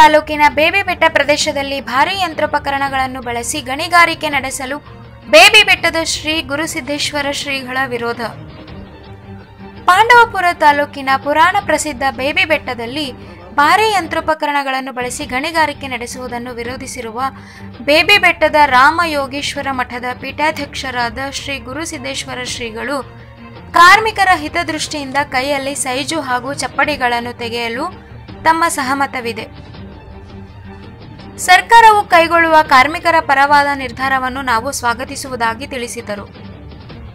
ತಾಲೂಕಿನ ಬೇಬಿ ಬೆಟ್ಟ ಪ್ರದೇಶದಲ್ಲಿ ಭಾರೀ ಯಂತ್ರೋಪಕರಣಗಳನ್ನು ಬಳಸಿ ಗಣಿಗಾರಿಕೆ ನಡೆಸಲು ಬೇಬಿ ಬೆಟ್ಟದ ಶ್ರೀ ಗುರುಸಿದ್ದೇಶ್ವರ ಶ್ರೀಗಳ ವಿರೋಧ. ಪಾಂಡವಪುರ ತಾಲೂಕಿನ ಪುರಾಣ ಪ್ರಸಿದ್ಧ ಬೇಬಿ ಬೆಟ್ಟದಲ್ಲಿ ಭಾರೀ ಯಂತ್ರೋಪಕರಣಗಳನ್ನು ಬಳಸಿ ಗಣಿಗಾರಿಕೆ ನಡೆಸುವುದನ್ನು ವಿರೋಧಿಸಿರುವ ಬೇಬಿ ಬೆಟ್ಟದ ರಾಮಯೋಗೀಶ್ವರ ಮಠದ ಪೀಠಾಧ್ಯಕ್ಷರಾದ ಶ್ರೀ ಗುರುಸಿದ್ದೇಶ್ವರ ಶ್ರೀಗಳು ಕಾರ್ಮಿಕರ ಹಿತದೃಷ್ಟಿಯಿಂದ ಕೈಯಲ್ಲಿ ಸೈಜು ಹಾಗೂ ಚಪ್ಪಡಿಗಳನ್ನು ತೆಗೆಯಲು ತಮ್ಮ ಸಹಮತವಿದೆ. ಸರ್ಕಾರವು ಕೈಗೊಳ್ಳುವ ಕಾರ್ಮಿಕರ ಪರವಾದ ನಿರ್ಧಾರವನ್ನು ನಾವು ಸ್ವಾಗತಿಸುವುದಾಗಿ ತಿಳಿಸಿದರು.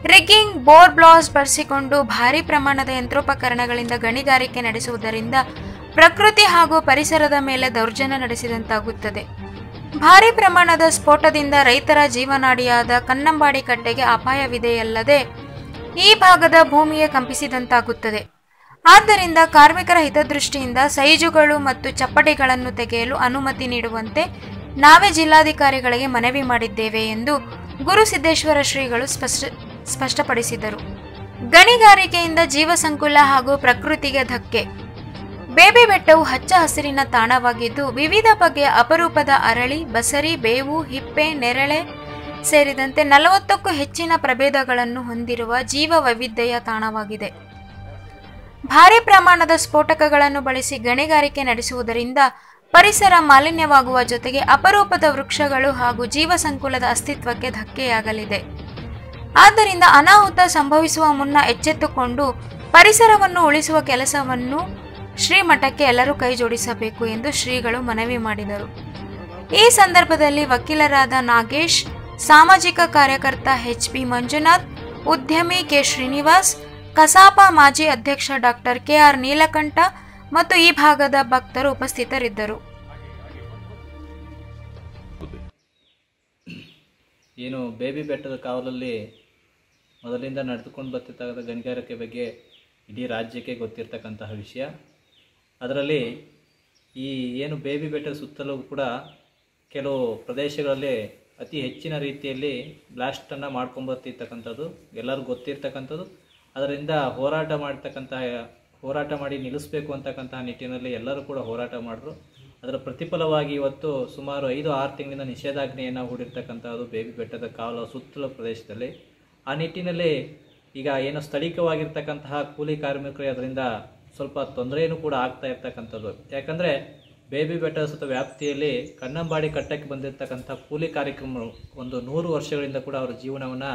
ರಿಗ್ಗಿಂಗ್ ಬೋರ್ ಬ್ಲಾಸ್ ಬಳಸಿಕೊಂಡು ಭಾರೀ ಪ್ರಮಾಣದ ಯಂತ್ರೋಪಕರಣಗಳಿಂದ ಗಣಿಗಾರಿಕೆ ನಡೆಸುವುದರಿಂದ ಪ್ರಕೃತಿ ಹಾಗೂ ಪರಿಸರದ ಮೇಲೆ ದೌರ್ಜನ್ಯ ನಡೆಸಿದಂತಾಗುತ್ತದೆ. ಭಾರೀ ಪ್ರಮಾಣದ ಸ್ಫೋಟದಿಂದ ರೈತರ ಜೀವನಾಡಿಯಾದ ಕನ್ನಂಬಾಡಿ ಕಟ್ಟೆಗೆ ಅಪಾಯವಿದೆಯಲ್ಲದೆ ಈ ಭಾಗದ ಭೂಮಿಯೇ ಕಂಪಿಸಿದಂತಾಗುತ್ತದೆ. ಆದ್ದರಿಂದ ಕಾರ್ಮಿಕರ ಹಿತದೃಷ್ಟಿಯಿಂದ ಸೈಜುಗಳು ಮತ್ತು ಚಪ್ಪಟೆಗಳನ್ನು ತೆಗೆಯಲು ಅನುಮತಿ ನೀಡುವಂತೆ ನಾವೇ ಜಿಲ್ಲಾಧಿಕಾರಿಗಳಿಗೆ ಮನವಿ ಮಾಡಿದ್ದೇವೆ ಎಂದು ಗುರುಸಿದ್ದೇಶ್ವರ ಶ್ರೀಗಳು ಸ್ಪಷ್ಟ, ಸ್ಪಷ್ಟಪಡಿಸಿದರು. ಗಣಿಗಾರಿಕೆಯಿಂದ ಜೀವಸಂಕುಲ ಹಾಗೂ ಪ್ರಕೃತಿಗೆ ಧಕ್ಕೆ. ಬೇಬಿ ಬೆಟ್ಟವು ಹಚ್ಚ ಹಸಿರಿನ ತಾಣವಾಗಿದ್ದು, ವಿವಿಧ ಬಗೆಯ ಅಪರೂಪದ ಅರಳಿ, ಬಸರಿ, ಬೇವು, ಹಿಪ್ಪೆ, ನೆರಳೆ ಸೇರಿದಂತೆ ನಲವತ್ತಕ್ಕೂ ಹೆಚ್ಚಿನ ಪ್ರಭೇದಗಳನ್ನು ಹೊಂದಿರುವ ಜೀವ ವೈವಿಧ್ಯ ತಾಣವಾಗಿದೆ. ಭಾರಿ ಪ್ರಮಾಣದ ಸ್ಫೋಟಕಗಳನ್ನು ಬಳಸಿ ಗಣಿಗಾರಿಕೆ ನಡೆಸುವುದರಿಂದ ಪರಿಸರ ಮಾಲಿನ್ಯವಾಗುವ ಜೊತೆಗೆ ಅಪರೂಪದ ವೃಕ್ಷಗಳು ಹಾಗೂ ಜೀವಸಂಕುಲದ ಅಸ್ತಿತ್ವಕ್ಕೆ ಧಕ್ಕೆಯಾಗಲಿದೆ. ಆದ್ದರಿಂದ ಅನಾಹುತ ಸಂಭವಿಸುವ ಮುನ್ನ ಎಚ್ಚೆತ್ತುಕೊಂಡು ಪರಿಸರವನ್ನು ಉಳಿಸುವ ಕೆಲಸವನ್ನು ಶ್ರೀಮಠಕ್ಕೆ ಎಲ್ಲರೂ ಕೈಜೋಡಿಸಬೇಕು ಎಂದು ಶ್ರೀಗಳು ಮನವಿ ಮಾಡಿದರು. ಈ ಸಂದರ್ಭದಲ್ಲಿ ವಕೀಲರಾದ ನಾಗೇಶ್, ಸಾಮಾಜಿಕ ಕಾರ್ಯಕರ್ತ ಎಚ್ ಪಿ ಮಂಜುನಾಥ್, ಉದ್ಯಮಿ ಕೆ ಶ್ರೀನಿವಾಸ್ ಕಸಾಪ ಮಾಜಿ ಅಧ್ಯಕ್ಷ ಡಾಕ್ಟರ್ ಕೆಆರ್ ನೀಲಕಂಠ ಮತ್ತು ಈ ಭಾಗದ ಭಕ್ತರು ಉಪಸ್ಥಿತರಿದ್ದರು. ಏನು ಬೇಬಿ ಬೆಟ್ಟದ ಕಾವಲಲ್ಲಿ ಮೊದಲಿಂದ ನಡೆದುಕೊಂಡು ಬರ್ತಿರ್ತಕ್ಕಂಥ ಗಣಿಗಾರಿಕೆ ಬಗ್ಗೆ ಇಡೀ ರಾಜ್ಯಕ್ಕೆ ಗೊತ್ತಿರ್ತಕ್ಕಂತಹ ವಿಷಯ. ಅದರಲ್ಲಿ ಈ ಏನು ಬೇಬಿ ಬೆಟ್ಟದ ಸುತ್ತಲೂ ಕೂಡ ಕೆಲವು ಪ್ರದೇಶಗಳಲ್ಲಿ ಅತಿ ಹೆಚ್ಚಿನ ರೀತಿಯಲ್ಲಿ ಬ್ಲಾಸ್ಟನ್ನು ಮಾಡ್ಕೊಂಬರ್ತಿರ್ತಕ್ಕಂಥದ್ದು ಎಲ್ಲರಿಗೂ ಗೊತ್ತಿರ್ತಕ್ಕಂಥದ್ದು. ಅದರಿಂದ ಹೋರಾಟ ಮಾಡ್ತಕ್ಕಂತಹ, ಹೋರಾಟ ಮಾಡಿ ನಿಲ್ಲಿಸಬೇಕು ಅಂತಕ್ಕಂತಹ ನಿಟ್ಟಿನಲ್ಲಿ ಎಲ್ಲರೂ ಕೂಡ ಹೋರಾಟ ಮಾಡಿದ್ರು. ಅದರ ಪ್ರತಿಫಲವಾಗಿ ಇವತ್ತು ಸುಮಾರು ಐದು, ಆರು ತಿಂಗಳಿಂದ ನಿಷೇಧಾಜ್ಞೆಯನ್ನು ಹೂಡಿರ್ತಕ್ಕಂಥದ್ದು ಬೇಬಿ ಬೆಟ್ಟದ ಕಾವಲ ಸುತ್ತಲ ಪ್ರದೇಶದಲ್ಲಿ. ಆ ನಿಟ್ಟಿನಲ್ಲಿ ಈಗ ಏನು ಸ್ಥಳೀಯವಾಗಿರ್ತಕ್ಕಂತಹ ಕೂಲಿ ಕಾರ್ಮಿಕರು ಅದರಿಂದ ಸ್ವಲ್ಪ ತೊಂದರೆಯೂ ಕೂಡ ಆಗ್ತಾ ಇರ್ತಕ್ಕಂಥದ್ದು. ಯಾಕಂದರೆ ಬೇಬಿ ಬೆಟ್ಟದ ಸುತ್ತ ವ್ಯಾಪ್ತಿಯಲ್ಲಿ ಕಣ್ಣಂಬಾಡಿ ಕಟ್ಟಕ್ಕೆ ಬಂದಿರತಕ್ಕಂಥ ಕೂಲಿ ಕಾರ್ಯಕ್ರಮಗಳು ಒಂದು ನೂರು ವರ್ಷಗಳಿಂದ ಕೂಡ ಅವರ ಜೀವನವನ್ನು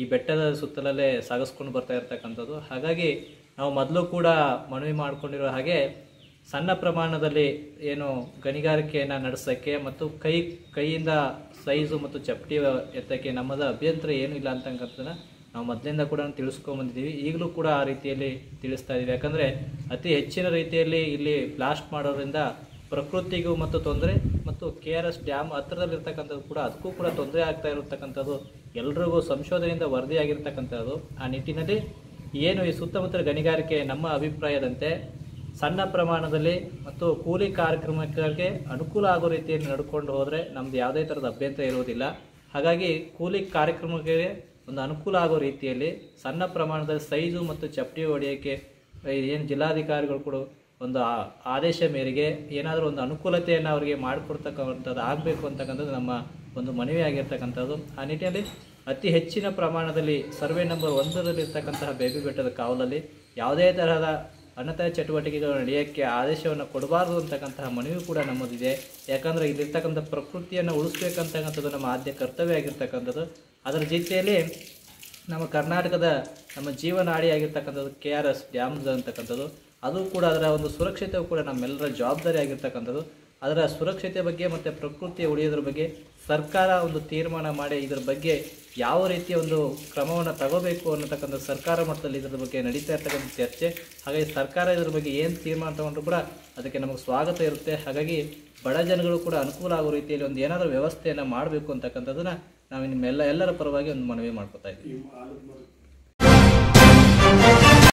ಈ ಬೆಟ್ಟದ ಸುತ್ತಲಲ್ಲೇ ಸಾಗಿಸ್ಕೊಂಡು ಬರ್ತಾ ಇರ್ತಕ್ಕಂಥದ್ದು. ಹಾಗಾಗಿ ನಾವು ಮೊದಲು ಕೂಡ ಮನವಿ ಮಾಡಿಕೊಂಡಿರೋ ಹಾಗೆ ಸಣ್ಣ ಪ್ರಮಾಣದಲ್ಲಿ ಏನು ಗಣಿಗಾರಿಕೆಯನ್ನು ನಡೆಸೋಕ್ಕೆ ಮತ್ತು ಕೈ, ಕೈಯಿಂದ ಸೈಜು ಮತ್ತು ಚಪ್ಪಟಿ ಎತ್ತಕ್ಕೆ ನಮ್ಮದ ಅಭ್ಯಂತರ ಏನು ಇಲ್ಲ ಅಂತಕ್ಕಂಥದ್ದನ್ನು ನಾವು ಮೊದಲಿಂದ ಕೂಡ ತಿಳಿಸ್ಕೊಂಬಂದಿದ್ದೀವಿ ಈಗಲೂ ಕೂಡ ಆ ರೀತಿಯಲ್ಲಿ ತಿಳಿಸ್ತಾ ಇದ್ದೀವಿ. ಯಾಕಂದರೆ ಅತಿ ಹೆಚ್ಚಿನ ರೀತಿಯಲ್ಲಿ ಇಲ್ಲಿ ಬ್ಲಾಸ್ಟ್ ಮಾಡೋದ್ರಿಂದ ಪ್ರಕೃತಿಗೂ ಮತ್ತು ತೊಂದರೆ ಮತ್ತು ಕೆ ಆರ್ ಎಸ್ ಡ್ಯಾಮ್ ಹತ್ತಿರದಲ್ಲಿರ್ತಕ್ಕಂಥದ್ದು ಕೂಡ ಅದಕ್ಕೂ ಕೂಡ ತೊಂದರೆ ಆಗ್ತಾ ಇರತಕ್ಕಂಥದ್ದು, ಎಲ್ರಿಗೂ ಸಂಶೋಧನೆಯಿಂದ ವರದಿಯಾಗಿರ್ತಕ್ಕಂಥದ್ದು. ಆ ನಿಟ್ಟಿನಲ್ಲಿ ಏನು ಈ ಸುತ್ತಮುತ್ತಲ ಗಣಿಗಾರಿಕೆ ನಮ್ಮ ಅಭಿಪ್ರಾಯದಂತೆ ಸಣ್ಣ ಪ್ರಮಾಣದಲ್ಲಿ ಮತ್ತು ಕೂಲಿ ಕಾರ್ಯಕ್ರಮಕ್ಕೆ ಅನುಕೂಲ ಆಗೋ ರೀತಿಯಲ್ಲಿ ನಡ್ಕೊಂಡು ಹೋದರೆ ನಮ್ದು ಯಾವುದೇ ಥರದ ಅಭ್ಯಂತರ ಇರುವುದಿಲ್ಲ. ಹಾಗಾಗಿ ಕೂಲಿ ಕಾರ್ಯಕ್ರಮಕ್ಕೆ ಒಂದು ಅನುಕೂಲ ಆಗೋ ರೀತಿಯಲ್ಲಿ ಸಣ್ಣ ಪ್ರಮಾಣದಲ್ಲಿ ಸೈಜು ಮತ್ತು ಚಪ್ಪಡಿ ಹೊಡೆಯೋಕ್ಕೆ, ಏನು ಜಿಲ್ಲಾಧಿಕಾರಿಗಳು ಕೂಡ ಒಂದು ಆದೇಶ ಮೇರೆಗೆ ಏನಾದರೂ ಒಂದು ಅನುಕೂಲತೆಯನ್ನು ಅವರಿಗೆ ಮಾಡಿಕೊಡ್ತಕ್ಕಂಥದ್ದು ಆಗಬೇಕು ಅಂತಕ್ಕಂಥದ್ದು ನಮ್ಮ ಒಂದು ಮನವಿ ಆಗಿರ್ತಕ್ಕಂಥದ್ದು. ಆ ನಿಟ್ಟಿನಲ್ಲಿ ಅತಿ ಹೆಚ್ಚಿನ ಪ್ರಮಾಣದಲ್ಲಿ ಸರ್ವೆ ನಂಬರ್ ಒಂದರಲ್ಲಿರ್ತಕ್ಕಂತಹ ಬೇಬಿ ಬೆಟ್ಟದ ಕಾವಲಲ್ಲಿ ಯಾವುದೇ ತರಹದ ಅನತ ಚಟುವಟಿಕೆಗಳು ನಡೆಯೋಕ್ಕೆ ಆದೇಶವನ್ನು ಕೊಡಬಾರ್ದು ಅಂತಕ್ಕಂತಹ ಮನವಿ ಕೂಡ ನಮ್ಮದಿದೆ. ಯಾಕಂದರೆ ಇಲ್ಲಿರ್ತಕ್ಕಂಥ ಪ್ರಕೃತಿಯನ್ನು ಉಳಿಸ್ಬೇಕಂತಕ್ಕಂಥದ್ದು ನಮ್ಮ ಆದ್ಯ ಕರ್ತವ್ಯ ಆಗಿರ್ತಕ್ಕಂಥದ್ದು. ಅದರ ಜೊತೆಯಲ್ಲಿ ನಮ್ಮ ಕರ್ನಾಟಕದ ನಮ್ಮ ಜೀವನಾಡಿ ಆಗಿರ್ತಕ್ಕಂಥದ್ದು ಕೆ ಆರ್ ಎಸ್ ಡ್ಯಾಮ್ಸ್ ಅಂತಕ್ಕಂಥದ್ದು. ಅದು ಕೂಡ ಅದರ ಒಂದು ಸುರಕ್ಷತೆ ಕೂಡ ನಮ್ಮೆಲ್ಲರ ಜವಾಬ್ದಾರಿ ಆಗಿರ್ತಕ್ಕಂಥದ್ದು. ಅದರ ಸುರಕ್ಷತೆ ಬಗ್ಗೆ ಮತ್ತು ಪ್ರಕೃತಿಯ ಉಳಿಯೋದ್ರ ಬಗ್ಗೆ ಸರ್ಕಾರ ಒಂದು ತೀರ್ಮಾನ ಮಾಡಿ ಇದರ ಬಗ್ಗೆ ಯಾವ ರೀತಿಯ ಒಂದು ಕ್ರಮವನ್ನು ತಗೋಬೇಕು ಅನ್ನತಕ್ಕಂಥ ಸರ್ಕಾರ ಮಟ್ಟದಲ್ಲಿ ಇದರ ಬಗ್ಗೆ ನಡೀತಾ ಇರ್ತಕ್ಕಂಥ ಚರ್ಚೆ. ಹಾಗಾಗಿ ಸರ್ಕಾರ ಇದರ ಬಗ್ಗೆ ಏನು ತೀರ್ಮಾನ ತಗೊಂಡ್ರು ಕೂಡ ಅದಕ್ಕೆ ನಮಗೆ ಸ್ವಾಗತ ಇರುತ್ತೆ. ಹಾಗಾಗಿ ಬಡ ಜನಗಳು ಕೂಡ ಅನುಕೂಲ ಆಗೋ ರೀತಿಯಲ್ಲಿ ಒಂದು ಏನಾದರೂ ವ್ಯವಸ್ಥೆಯನ್ನು ಮಾಡಬೇಕು ಅಂತಕ್ಕಂಥದ್ದನ್ನು ನಾವು ನಿಮ್ಮೆಲ್ಲ ಎಲ್ಲರ ಪರವಾಗಿ ಒಂದು ಮನವಿ ಮಾಡ್ಕೊತಾ ಇದ್ದೀವಿ.